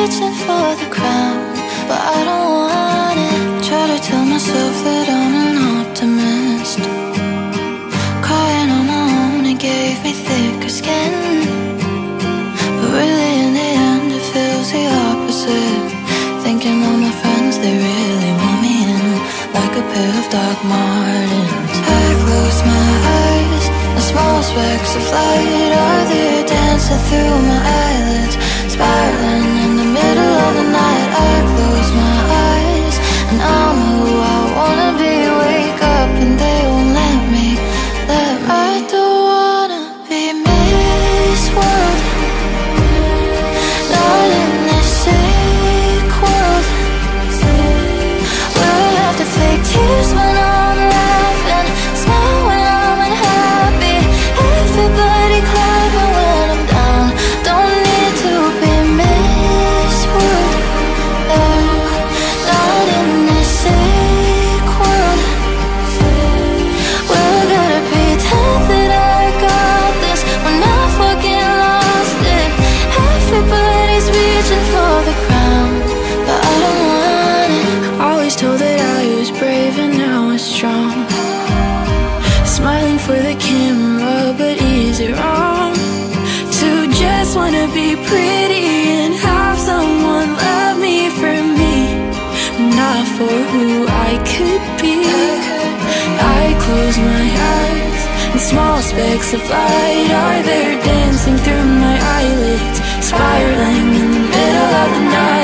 reaching for the crown, but I don't want it. Try to tell myself that I'm an optimist. Crying on my own, it gave me thicker skin. But really, in the end, it feels the opposite. Thinking all my friends, they really want me in, like a pair of Doc Martens. I close my eyes, the small specks of light are there dancing through my eyelids spiraling in the middle of the night. to be pretty and have someone love me for me, not for who I could be. I close my eyes, and small specks of light are there dancing through my eyelids, spiraling in the middle of the night.